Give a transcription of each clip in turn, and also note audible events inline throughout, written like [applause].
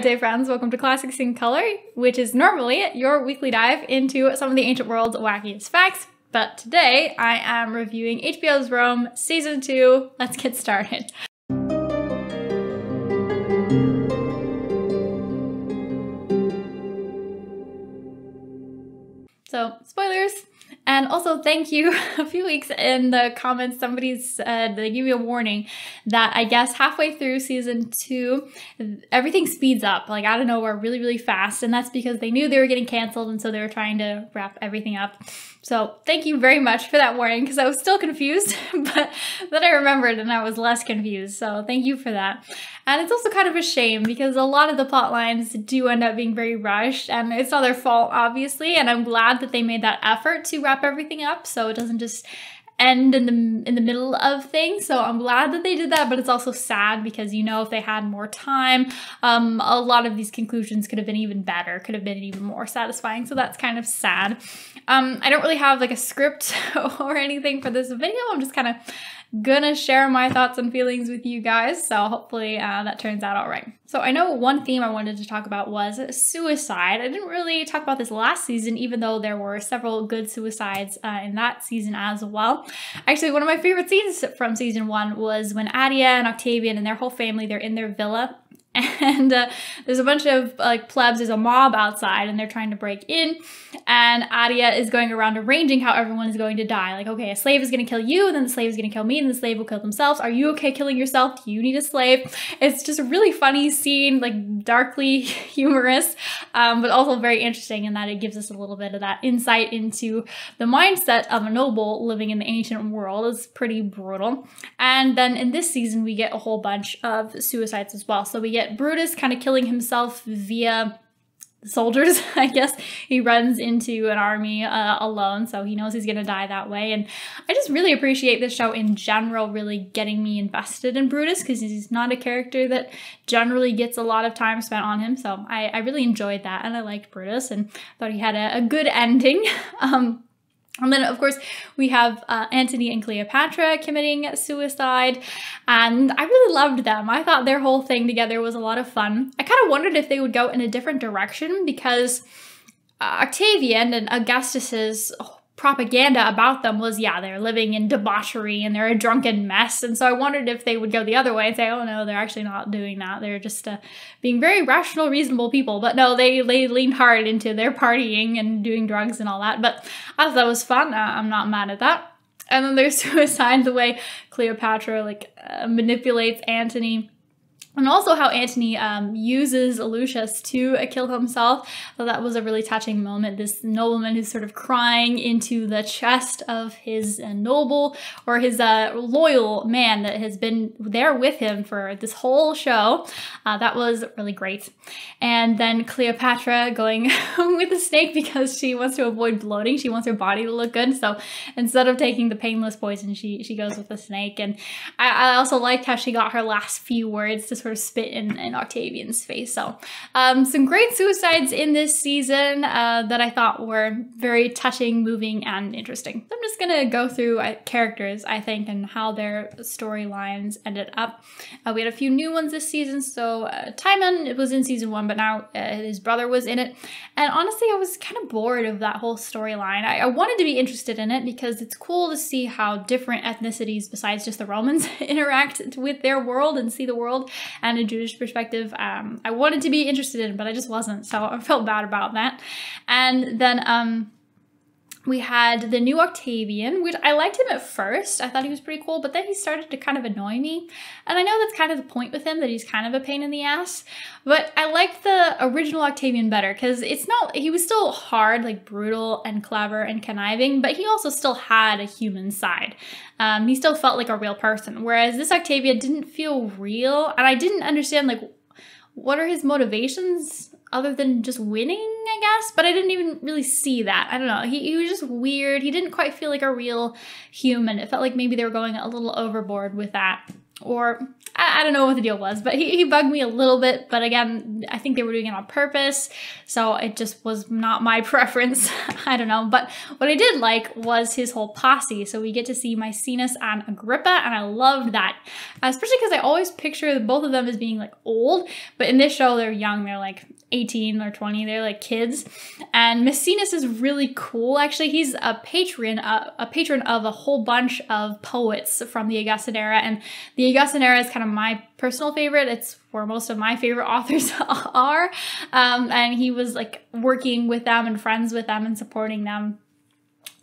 Day friends, welcome to Classics in Color, which is normally your weekly dive into some of the ancient world's wackiest facts. But today I am reviewing HBO's Rome Season 2. Let's get started. So, spoilers. And also, thank you. [laughs] A few weeks in the comments, somebody said they gave me a warning that I guess halfway through season two, everything speeds up, like out of nowhere, really, really fast. And that's because they knew they were getting canceled. And so they were trying to wrap everything up. So thank you very much for that warning because I was still confused, [laughs] but then I remembered and I was less confused. So thank you for that. And it's also kind of a shame because a lot of the plot lines do end up being very rushed and it's not their fault, obviously. And I'm glad that they made that effort to wrap everything up so it doesn't just end in the in the middle of things. So I'm glad that they did that, but it's also sad because you know if they had more time, um, a lot of these conclusions could have been even better, could have been even more satisfying. So that's kind of sad. Um, I don't really have like a script [laughs] or anything for this video. I'm just kind of gonna share my thoughts and feelings with you guys. So hopefully uh, that turns out all right. So I know one theme I wanted to talk about was suicide. I didn't really talk about this last season, even though there were several good suicides uh, in that season as well. Actually, one of my favorite scenes from season one was when Atia and Octavian and their whole family, they're in their villa [laughs] and uh, there's a bunch of like plebs. There's a mob outside and they're trying to break in. And atia is going around arranging how everyone is going to die. Like okay a slave is going to kill you then the slave is going to kill me and the slave will kill themselves. Are you okay killing yourself? Do you need a slave? It's just a really funny scene like darkly [laughs] humorous um, but also very interesting in that it gives us a little bit of that insight into the mindset of a noble living in the ancient world. Is pretty brutal. And then in this season we get a whole bunch of suicides as well. So we get Brutus kind of killing himself via soldiers, [laughs] I guess. He runs into an army uh, alone, so he knows he's going to die that way. And I just really appreciate this show in general, really getting me invested in Brutus because he's not a character that generally gets a lot of time spent on him. So I, I really enjoyed that and I liked Brutus and thought he had a, a good ending. [laughs] um, and then, of course, we have uh, Antony and Cleopatra committing suicide, and I really loved them. I thought their whole thing together was a lot of fun. I kind of wondered if they would go in a different direction because uh, Octavian and Augustus's propaganda about them was yeah they're living in debauchery and they're a drunken mess. And so i wondered if they would go the other way and say oh no they're actually not doing that. They're just uh, being very rational reasonable people. But no they, they leaned hard into their partying and doing drugs and all that. But i thought that was fun. Uh, i'm not mad at that. And then there's [laughs] suicide the way cleopatra like uh, manipulates antony and also how Antony um, uses Lucius to uh, kill himself. So that was a really touching moment. This nobleman who's sort of crying into the chest of his uh, noble or his uh, loyal man that has been there with him for this whole show. Uh, that was really great. And then Cleopatra going [laughs] with the snake because she wants to avoid bloating. She wants her body to look good. So instead of taking the painless poison, she, she goes with the snake. And I, I also liked how she got her last few words to sort of spit in, in Octavian's face. So um, some great suicides in this season uh, that I thought were very touching, moving, and interesting. So I'm just gonna go through uh, characters, I think, and how their storylines ended up. Uh, we had a few new ones this season. So uh, Timon it was in season one, but now uh, his brother was in it. And honestly, I was kind of bored of that whole storyline. I, I wanted to be interested in it because it's cool to see how different ethnicities besides just the Romans [laughs] interact with their world and see the world and a Jewish perspective. Um, I wanted to be interested in, but I just wasn't, so I felt bad about that. And then um, we had the new Octavian, which I liked him at first. I thought he was pretty cool, but then he started to kind of annoy me. And I know that's kind of the point with him, that he's kind of a pain in the ass. But I liked the original Octavian better because it's not, he was still hard, like brutal and clever and conniving, but he also still had a human side. Um, he still felt like a real person. Whereas this Octavian didn't feel real. And I didn't understand, like, what are his motivations other than just winning, I guess. But I didn't even really see that. I don't know. He, he was just weird. He didn't quite feel like a real human. It felt like maybe they were going a little overboard with that or I, I, don't know what the deal was, but he, he bugged me a little bit. But again, I think they were doing it on purpose. So it just was not my [laughs] preference. [laughs] I don't know. But what I did like was his whole posse. So we get to see Maecenas and Agrippa, and I loved that. Especially because I always picture both of them as being like old, but in this show, they're young. They're like 18 or 20. They're like kids. And Maecenas is really cool. Actually, he's a patron, a, a patron of a whole bunch of poets from the Augustan era. And the Augustan era is kind of my personal favorite. It's where most of my favorite [laughs] authors are. Um, and he was like working with them and friends with them and supporting them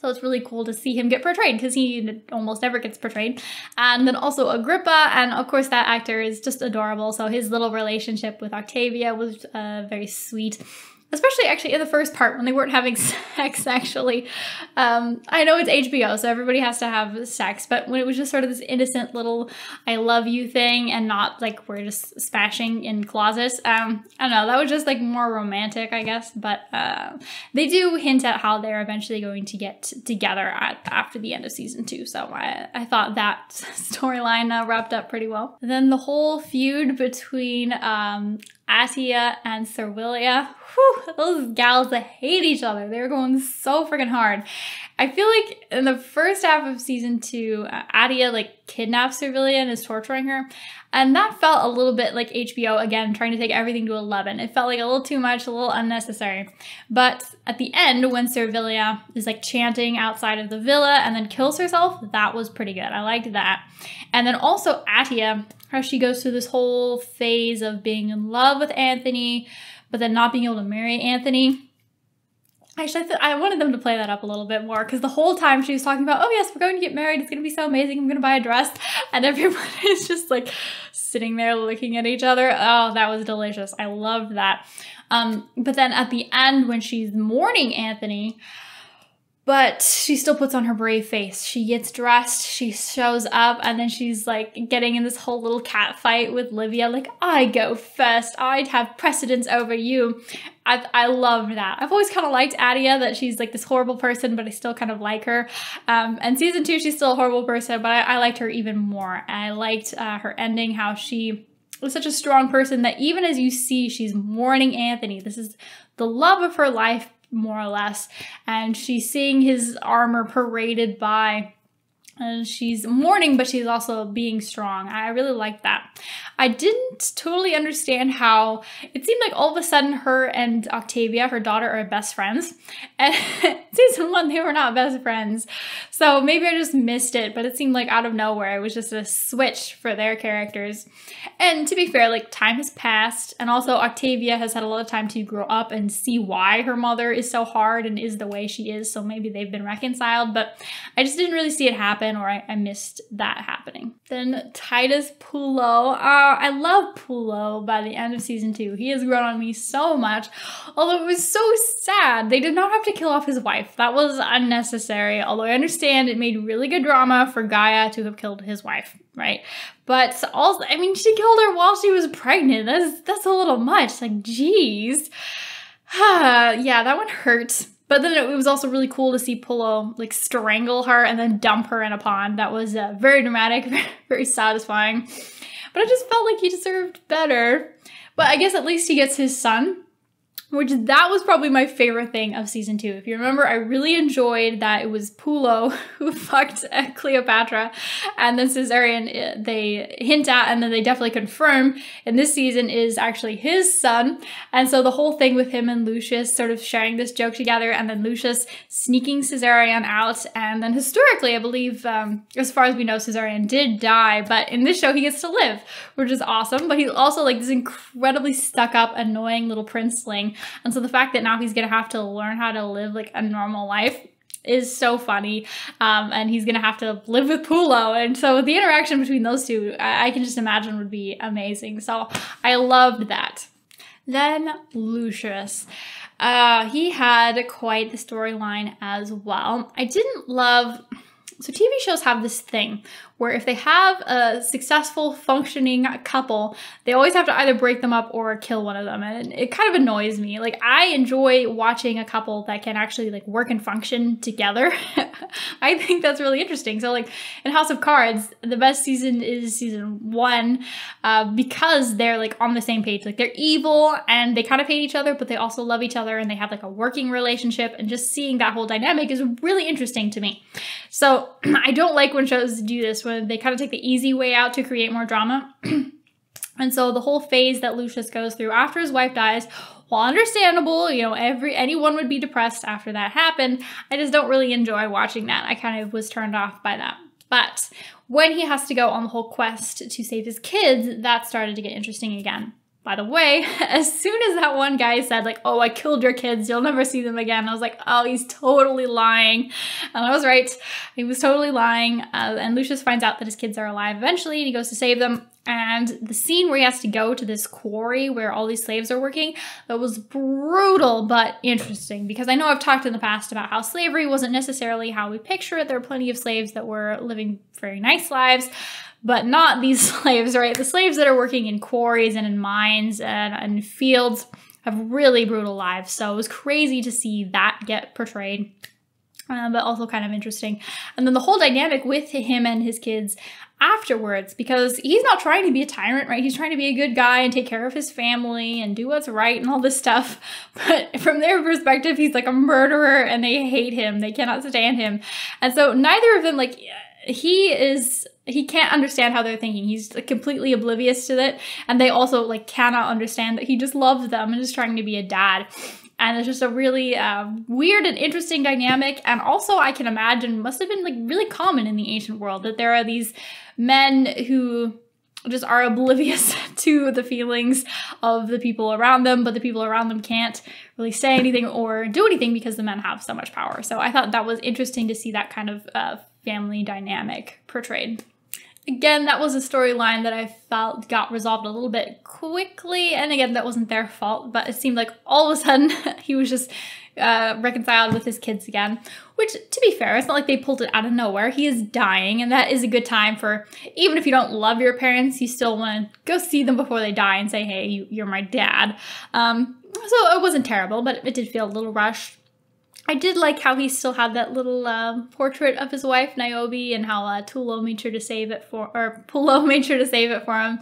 so it's really cool to see him get portrayed because he almost never gets portrayed. And then also Agrippa, and of course that actor is just adorable. So his little relationship with Octavia was uh, very sweet especially actually in the first part when they weren't having [laughs] sex actually. Um, i know it's hbo so everybody has to have sex but when it was just sort of this innocent little i love you thing and not like we're just smashing in closets um, i don't know that was just like more romantic i guess but uh, they do hint at how they're eventually going to get together at, after the end of season two so i, I thought that [laughs] storyline uh, wrapped up pretty well. Then the whole feud between um, Atia and Servilia. Whew, those gals that hate each other. They were going so freaking hard. I feel like in the first half of season two, uh, Atia like kidnaps Servilia and is torturing her. And that felt a little bit like HBO again, trying to take everything to 11. It felt like a little too much, a little unnecessary. But at the end, when Servilia is like chanting outside of the villa and then kills herself, that was pretty good. I liked that. And then also Atia how she goes through this whole phase of being in love with Antony, but then not being able to marry Antony. Actually, I, th- I wanted them to play that up a little bit more because the whole time she was talking about, oh, yes, we're going to get married. It's going to be so amazing. I'm going to buy a dress. And [laughs] everyone is just like sitting there looking at each other. Oh, that was delicious. I loved that. Um, but then at the end, when she's mourning Antony, but she still puts on her brave face. She gets dressed, she shows up, and then she's like getting in this whole little cat fight with Livia. Like, I go first, I'd have precedence over you. I, I love that. I've always kind of liked Atia, that she's like this horrible person, but I still kind of like her. Um, and season two, she's still a horrible person, but I, I liked her even more. I liked uh, her ending, how she was such a strong person that even as you see she's mourning Antony, this is the love of her life more or less. And she's seeing his armor paraded by. And she's mourning, but she's also being strong. I really like that. I didn't totally understand how it seemed like all of a sudden her and Octavia, her daughter, are best friends. [laughs] And season one, they were not best friends. So maybe I just missed it, but it seemed like out of nowhere, it was just a switch for their characters. And to be fair, like time has passed, and also Octavia has had a lot of time to grow up and see why her mother is so hard and is the way she is. So maybe they've been reconciled, but I just didn't really see it happen, or I, I missed that happening. Then Titus Pullo. Uh, I love Pullo by the end of season two. He has grown on me so much. Although it was so sad. They did not have to kill off his wife. That was unnecessary. Although I understand it made really good drama for Gaia to have killed his wife, right? But also, I mean, she killed her while she was pregnant. That's that's a little much. Like, geez. [sighs] yeah, that one hurt. But then it was also really cool to see Pullo like strangle her and then dump her in a pond. That was uh, very dramatic, [laughs] very satisfying. But I just felt like he deserved better. But I guess at least he gets his son which that was probably my favorite thing of season two. If you remember, I really enjoyed that it was Pullo [laughs] who fucked Cleopatra, and then Caesarion eh, they hint at, and then they definitely confirm in this season is actually his son. And so the whole thing with him and Lucius sort of sharing this joke together, and then Lucius sneaking Caesarion out, and then historically, I believe, um, as far as we know, Caesarion did die, but in this show he gets to live, which is awesome. But he's also like this incredibly stuck up, annoying little princeling and so the fact that now he's gonna have to learn how to live like a normal life is so funny. Um, and he's gonna have to live with Pullo. And so the interaction between those two, I, I can just imagine would be amazing. So I loved that. Then Lucius. Uh, he had quite the storyline as well. I didn't love so TV shows have this thing where if they have a successful functioning couple, they always have to either break them up or kill one of them. And it kind of annoys me. Like I enjoy watching a couple that can actually like work and function together. [laughs] I think that's really interesting. So like in House of Cards, the best season is season one uh, because they're like on the same page. Like they're evil and they kind of hate each other, but they also love each other and they have like a working relationship. And just seeing that whole dynamic is really interesting to me. So [clears throat] I don't like when shows do this they kind of take the easy way out to create more drama. [clears throat] and so the whole phase that Lucius goes through after his wife dies, while understandable, you know, every anyone would be depressed after that happened. I just don't really enjoy watching that. I kind of was turned off by that. But when he has to go on the whole quest to save his kids, that started to get interesting again. By the way, [laughs] as soon as that one guy said, like, oh, I killed your kids, you'll never see them again, I was like, oh, he's totally lying. And I was right. He was totally lying. Uh, and Lucius finds out that his kids are alive eventually, and he goes to save them. And the scene where he has to go to this quarry where all these slaves are working, that was brutal but interesting because I know I've talked in the past about how slavery wasn't necessarily how we picture it. There are plenty of slaves that were living very nice lives, but not these [laughs] slaves, right? The slaves that are working in quarries and in mines and, and fields have really brutal lives. So it was crazy to see that get portrayed. Uh, but also kind of interesting. And then the whole dynamic with him and his kids afterwards, because he's not trying to be a tyrant, right? He's trying to be a good guy and take care of his family and do what's right and all this stuff. [laughs] But from their perspective, he's like a murderer and they hate him. They cannot stand him. And so neither of them, like, he is he can't understand how they're thinking. He's completely oblivious to it. And they also like cannot understand that he just loves them and is trying to be a dad. And it's just a really uh, weird and interesting dynamic. And also, I can imagine must have been like really common in the ancient world that there are these men who just are [laughs] oblivious to the feelings of the people around them, but the people around them can't really say anything or do anything because the men have so much power. So I thought that was interesting to see that kind of uh, family dynamic portrayed. Again, that was a storyline that I felt got resolved a little bit quickly, and again, that wasn't their fault, but it seemed like all of a sudden [laughs] he was just uh, reconciled with his kids again. Which, to be fair, it's not like they pulled it out of nowhere. He is dying, and that is a good time for, even if you don't love your parents, you still want to go see them before they die and say, hey, you, are my dad. Um, so it wasn't terrible, but it did feel a little rushed. I did like how he still had that little uh, portrait of his wife Niobe, and how uh, Tulo made sure to save it for, or Pullo [laughs] made sure to save it for him,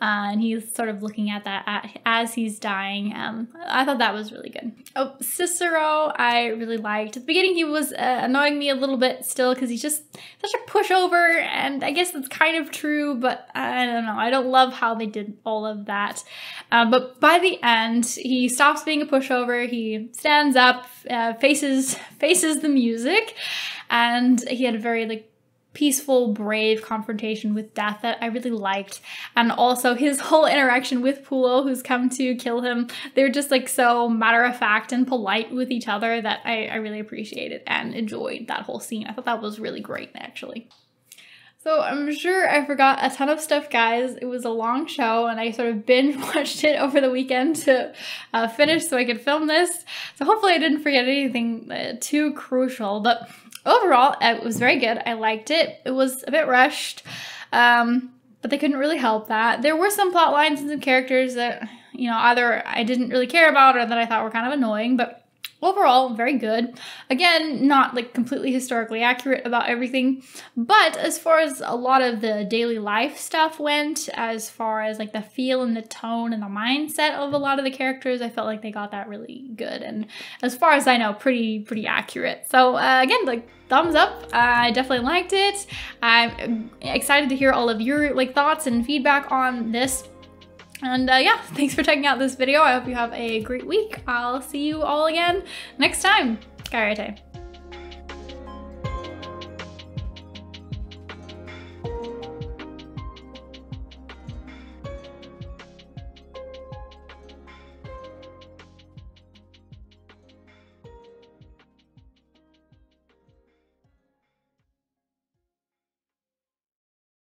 uh, and he's sort of looking at that at, as he's dying. Um, I thought that was really good. Oh, Cicero, I really liked. At the beginning, he was uh, annoying me a little bit still because he's just such a pushover, and I guess that's kind of true, but I don't know. I don't love how they did all of that. Uh, but by the end, he stops being a pushover. He stands up, uh, faces faces faces the music, and he had a very like peaceful, brave confrontation with death that I really liked. And also his [laughs] whole interaction with Pullo, who's come to kill him. They're just like so matter of fact and polite with each other that I, I really appreciated and enjoyed that whole scene. I thought that was really great, actually. So I'm sure I forgot a ton of stuff, guys. It was a long show, and I sort of binge [laughs] watched it over the weekend to uh, finish so I could film this. So hopefully I didn't forget anything uh, too crucial. But overall, it was very good. I liked it. It was a bit rushed, um, but they couldn't really help that. There were some plot lines and some characters that you know either I didn't really care about or that I thought were kind of annoying, but overall very good. Again not like completely historically accurate about everything but as far as a lot of the daily life stuff went as far as like the feel and the tone and the mindset of a lot of the characters i felt like they got that really good and as far as i know pretty pretty accurate. So uh, again like thumbs up. I definitely liked it. I'm excited to hear all of your like thoughts and feedback on this and uh, yeah, thanks for checking out this video. I hope you have a great week. I'll see you all again next time. Karate.